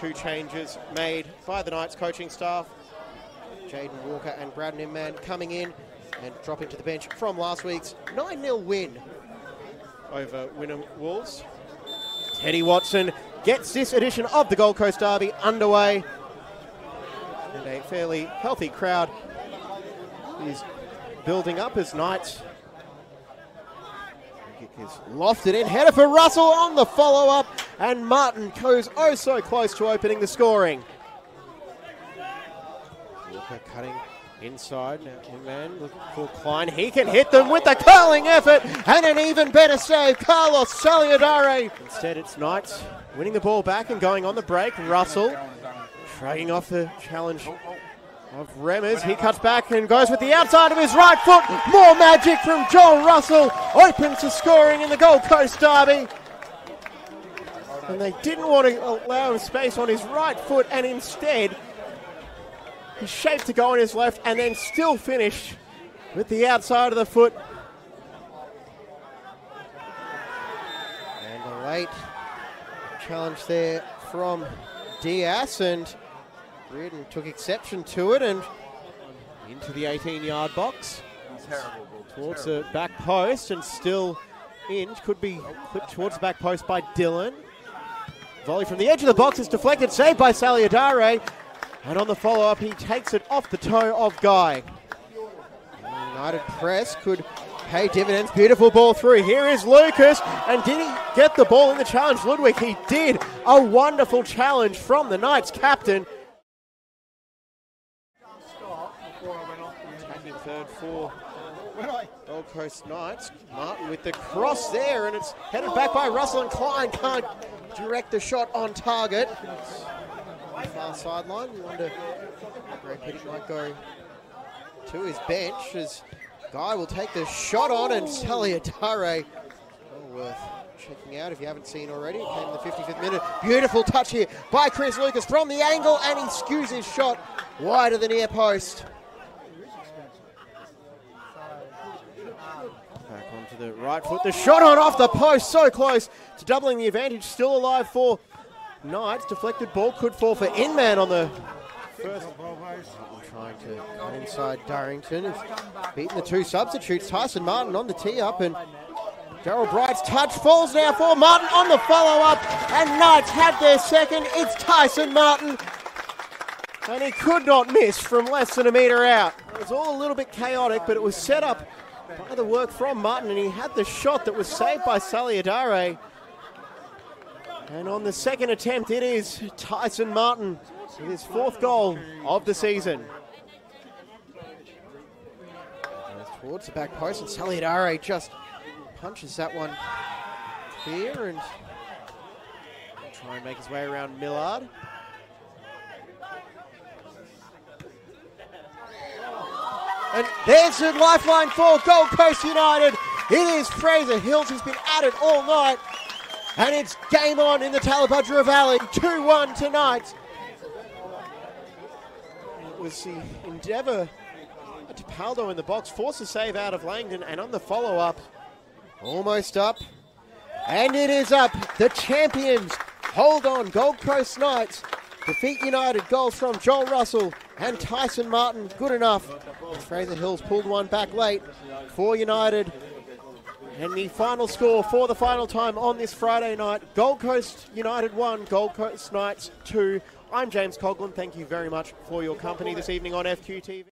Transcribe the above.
two changes made by the Knights coaching staff. Jaden Walker and Braden Inman coming in and dropping to the bench from last week's 9 0 win over Wynnum Wolves. Teddy Watson gets this edition of the Gold Coast Derby underway. And a fairly healthy crowd is building up as Knights. Kick is lofted in, header for Russell on the follow up, and Martin goes oh so close to opening the scoring. Walker cutting inside. Now, man looking for Klein. He can hit them with the curling effort and an even better save. Carlos Saliadare. Instead, it's Knights winning the ball back and going on the break. Russell shrugging off the challenge of Remmers. He cuts back and goes with the outside of his right foot. More magic from Joel Russell. Opens to scoring in the Gold Coast Derby. And they didn't want to allow him space on his right foot, and instead, he shaped to go on his left and then still finished with the outside of the foot. And a late challenge there from Diaz, and Reardon took exception to it and into the 18 yard box. Terrible. Towards the back post and still in. Could be clipped towards the back post by Dylan. Volley from the edge of the box is deflected, saved by Saliadare. And on the follow up, he takes it off the toe of Guy. United press could pay dividends. Beautiful ball through. Here is Lucas. And did he get the ball in the challenge, Ludwig? He did. A wonderful challenge from the Knights captain. Attacking third for Gold Coast Knights. Martin with the cross there, and it's headed back by Russell and Klein. Can't direct the shot on target. Far sideline. You wonder if Greg Pittick might go to his bench as Guy will take the shot on, and Saliadare. Well worth checking out if you haven't seen already. It came in the 55th minute. Beautiful touch here by Chris Lucas from the angle, and he skews his shot wide of the near post. Back onto the right foot. The shot on off the post, so close to doubling the advantage. Still alive for Knights. Deflected ball could fall for Inman on the first. Trying to cut inside Darrington. Beaten the two substitutes. Tyson Martin on the tee up and Daryl Bright's touch falls now for Martin on the follow up. And Knights have their second. It's Tyson Martin. And he could not miss from less than a metre out. It was all a little bit chaotic, but it was set up by the work from Martin, and he had the shot that was saved by Saliadare. And on the second attempt, it is Tyson Martin with his fourth goal of the season. Towards the back post, and Saliadare just punches that one clear and try and make his way around Millard. And there's a lifeline for Gold Coast United. It is Fraser Hills. He's been at it all night. And it's game on in the Tallebudgera Valley. 2 1 tonight. It was the endeavour to Paldo in the box. Force a save out of Langdon. And on the follow up, almost up. And it is up. The champions hold on. Gold Coast Knights defeat United. Goals from Joel Russell and Tyson Martin. Good enough. Fraser Hills pulled one back late for United. And the final score for the final time on this Friday night Gold Coast United 1, Gold Coast Knights 2. I'm James Coughlin. Thank you very much for your company this evening on FQTV.